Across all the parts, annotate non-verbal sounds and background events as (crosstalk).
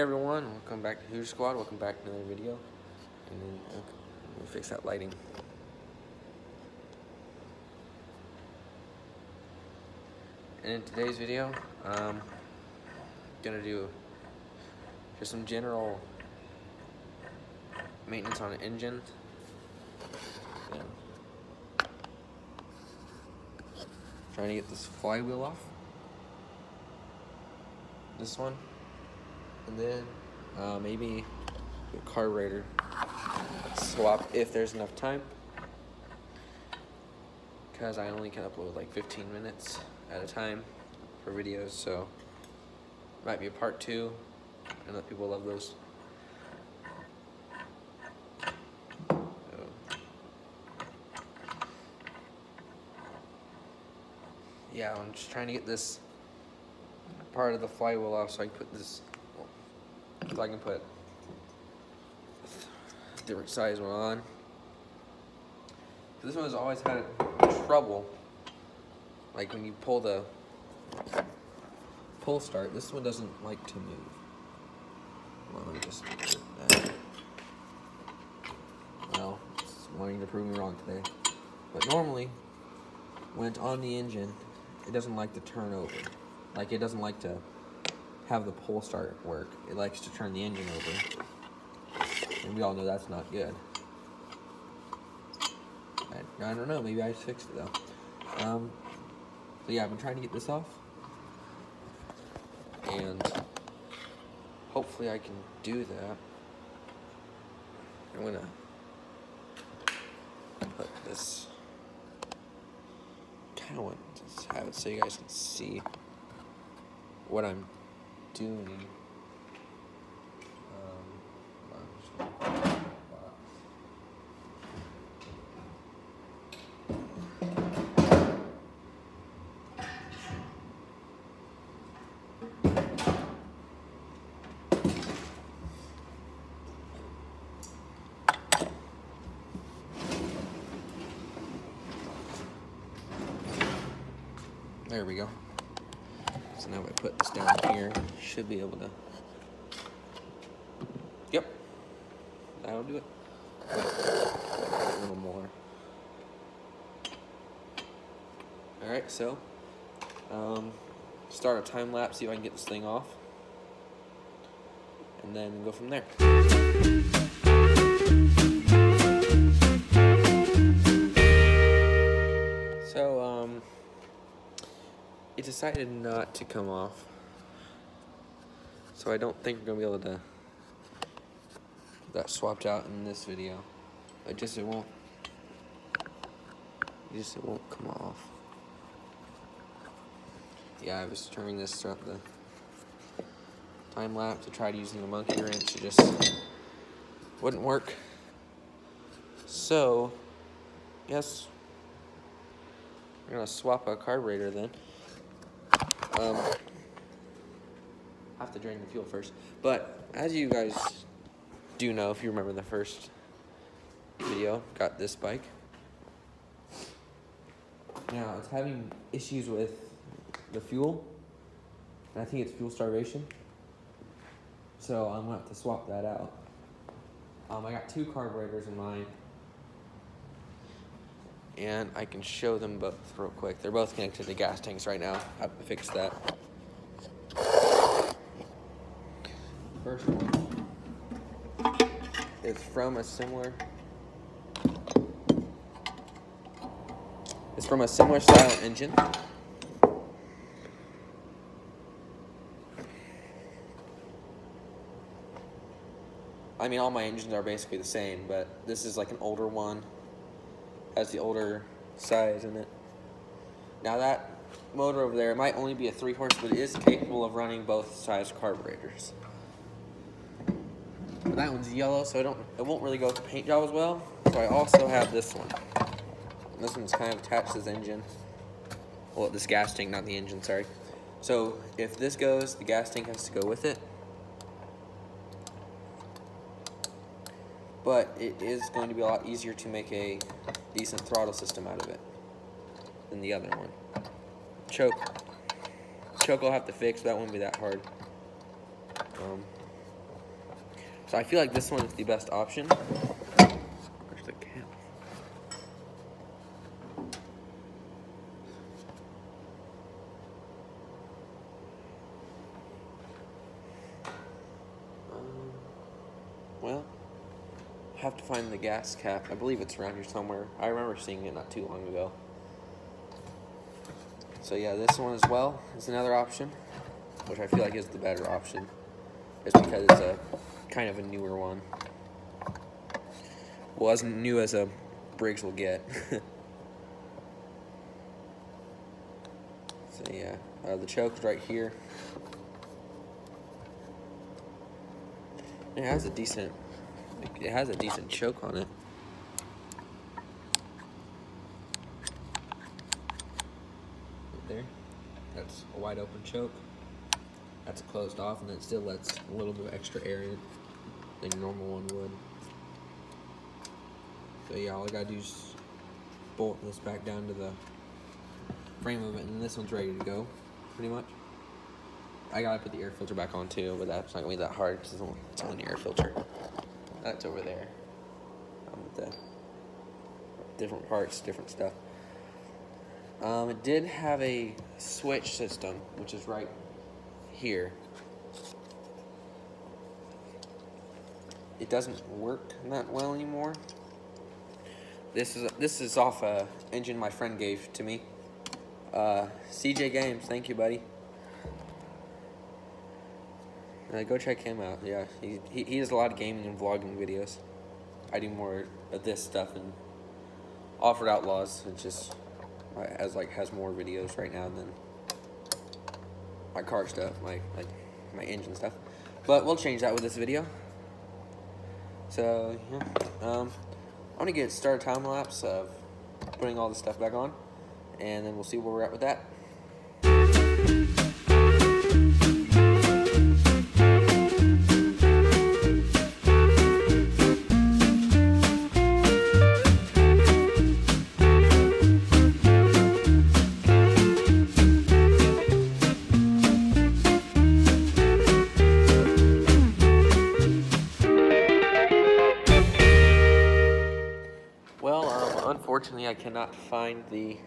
everyone, welcome back to Hoosier Squad, welcome back to another video. And then uh, we'll fix that lighting. And in today's video, um, gonna do just some general maintenance on an engine. Yeah. Trying to get this flywheel off. This one. And then uh, maybe a carburetor swap if there's enough time. Because I only can upload like 15 minutes at a time for videos, so might be a part two. I know people love those. Yeah, I'm just trying to get this part of the flywheel off so I can put this, so I can put different size one on. This one has always had trouble, like when you pull the pull start, this one doesn't like to move. Well, let me just. Well, it's wanting to prove me wrong today. But normally, when it's on the engine, it doesn't like to turn over. Like it doesn't like to have the pull start work. It likes to turn the engine over. And we all know that's not good. I, I don't know, maybe I just fixed it though. Um, so yeah, I've been trying to get this off. And hopefully I can do that. I'm gonna put this, kind of want to have it so you guys can see what I'm doing. Um, there we go. So now if I put this down here, should be able to. Yep. That'll do it. A little more. Alright, so um, start a time lapse, see if I can get this thing off. And then go from there. It decided not to come off. So I don't think we're gonna be able to that swapped out in this video. I just it won't it just it won't come off. Yeah, I was turning this throughout the time lapse to try using the monkey wrench. It just wouldn't work. So, yes, we're gonna swap a carburetor then. Um, I have to drain the fuel first. But as you guys do know, if you remember the first video, got this bike. Now it's having issues with the fuel. And I think it's fuel starvation. So I'm gonna have to swap that out. Um, I got two carburetors in mine and I can show them both real quick. They're both connected to gas tanks right now. I have to fix that. First one is from a similar it's from a similar style engine. I mean, all my engines are basically the same, but this is like an older one has the older size in it. Now that motor over there might only be a 3 horse, but it is capable of running both size carburetors. But that one's yellow, so I don't, it won't really go with the paint job as well. So I also have this one. And this one's kind of attached to this engine. Well, this gas tank, not the engine, sorry. So if this goes, the gas tank has to go with it. But it is going to be a lot easier to make a decent throttle system out of it than the other one. Choke. Choke I'll have to fix, that won't be that hard. Um, So I feel like this one is the best option. Where's the cap? Um, well, I have to find the gas cap. I believe it's around here somewhere. I remember seeing it not too long ago. So yeah, this one as well is another option, which I feel like is the better option, just because it's a kind of a newer one. Well, as new as a Briggs will get. (laughs) so yeah, uh, the choke's right here. It has a decent, it has a decent choke on it. Right there, that's a wide open choke. That's closed off, and it still lets a little bit of extra air in than your normal one would. So yeah, all I gotta do is bolt this back down to the frame of it, and this one's ready to go, pretty much. I gotta put the air filter back on too, but that's not gonna be that hard because it's only, it's only air filter. That's over there. Um, the different parts, different stuff. Um, it did have a switch system, which is right here. It doesn't work that well anymore. This is this is off a engine my friend gave to me. Uh, CJ Games, thank you, buddy. Uh, go check him out. Yeah, he, he he does a lot of gaming and vlogging videos. I do more of this stuff and Offroad Outlaws. which just has like has more videos right now than my car stuff, my like my engine stuff. But we'll change that with this video. So yeah, um, I'm gonna get started time lapse of putting all the stuff back on, and then we'll see where we're at with that. Um, unfortunately, I cannot find the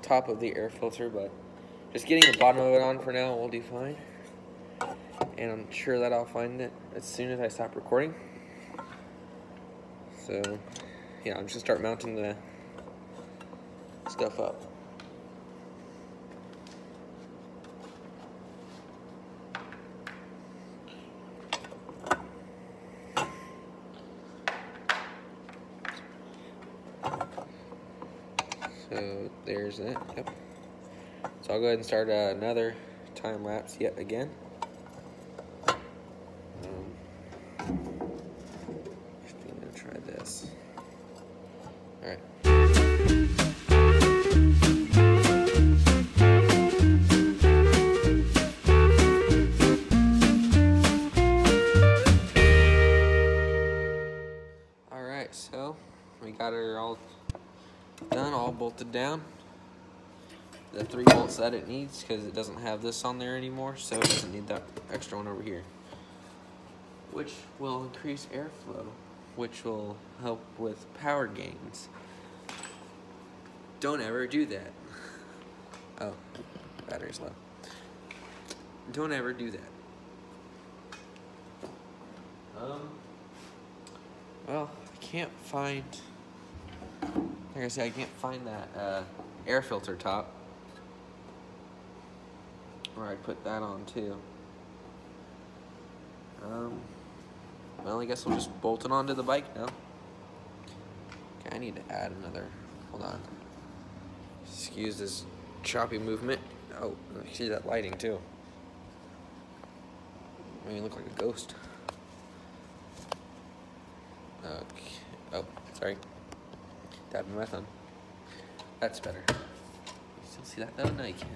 top of the air filter, but just getting the bottom of it on for now will do fine. And I'm sure that I'll find it as soon as I stop recording. So, yeah, I'm just gonna start mounting the stuff up. So there's that. Yep. So I'll go ahead and start uh, another time lapse yet again. Bolts that it needs because it doesn't have this on there anymore, so it doesn't need that extra one over here. Which will increase airflow, which will help with power gains. Don't ever do that. (laughs) Oh, battery's low. Don't ever do that. Um, well, I can't find like I said, I can't find that uh, air filter top. Or I'd put that on too. Um, well, I guess we'll just bolt it onto the bike now. Okay, I need to add another. Hold on. Excuse this choppy movement. Oh, I see that lighting too. I mean, look like a ghost. Okay. Oh, sorry. Dabbing my thumb. That's better. You still see that though? No, you can't.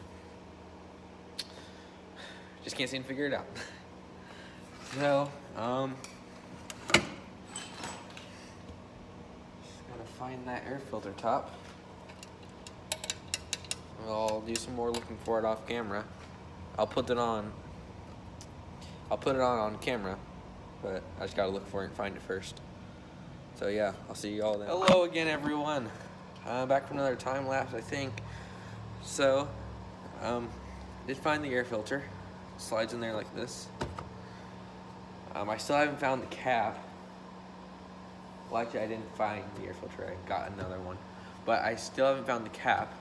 Just can't seem to figure it out. (laughs) so, um, just gotta find that air filter top. I'll do some more looking for it off camera. I'll put it on. I'll put it on on camera, but I just gotta look for it and find it first. So yeah, I'll see you all then. Hello again, everyone. Uh, back for another time lapse, I think. So, um, did find the air filter. Slides in there like this. Um, I still haven't found the cap. Well, actually, I didn't find the air filter. I got another one, but I still haven't found the cap.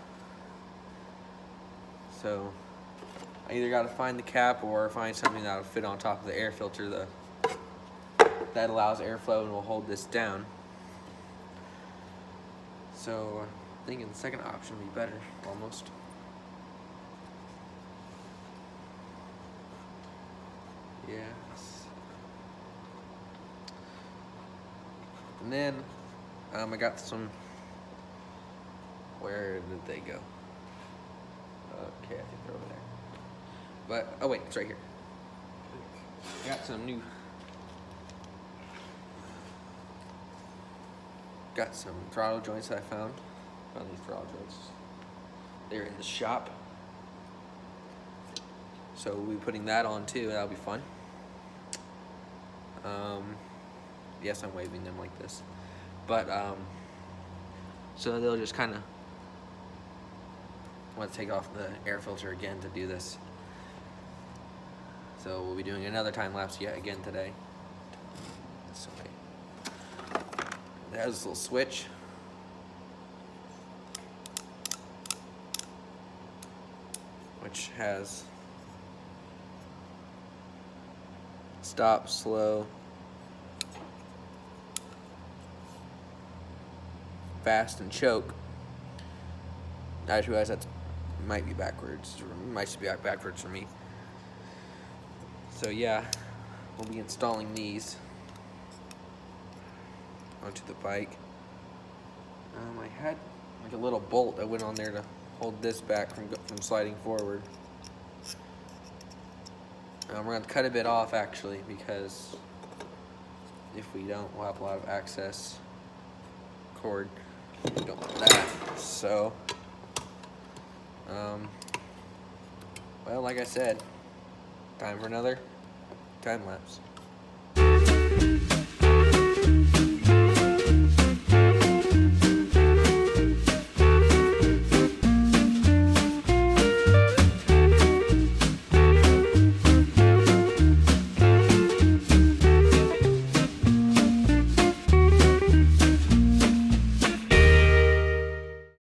So, I either got to find the cap or find something that'll fit on top of the air filter the, that allows airflow and will hold this down. So, I'm thinking the second option would be better, almost. Yes. And then um, I got some. Where did they go? Okay, I think they're over there. But oh wait, it's right here. I got some new. Got some throttle joints I found. Found these throttle joints. They're in the shop. So we'll be putting that on too. That'll be fun. Um, yes, I'm waving them like this. But, um, so they'll just kind of want to take off the air filter again to do this. So we'll be doing another time lapse yet again today. This way. There's this little switch. Which has stop, slow, fast, and choke. I just realized that might be backwards. Might be backwards for me. So yeah, we'll be installing these onto the bike. Um, I had like a little bolt that went on there to hold this back from, from sliding forward. Um, we're going to cut a bit off actually because if we don't, we'll have a lot of access cord. We don't want that. So, um, well, like I said, time for another time lapse.